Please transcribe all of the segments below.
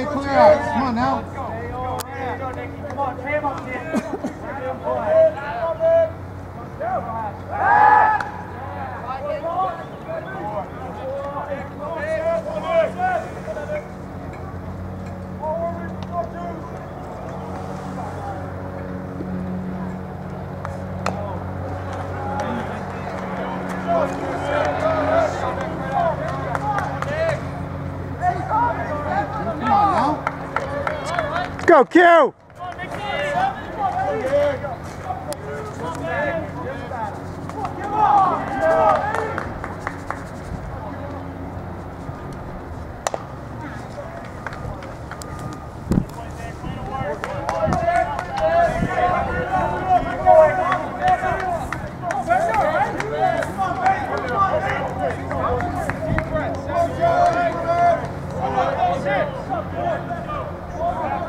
Okay, clear out. Come on now. Thank you. Go, Q! All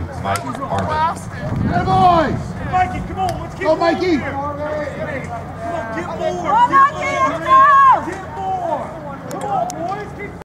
Mike Harmon. Hey, boys! Mikey, come on, let's get Go, Mikey! Come on, get more!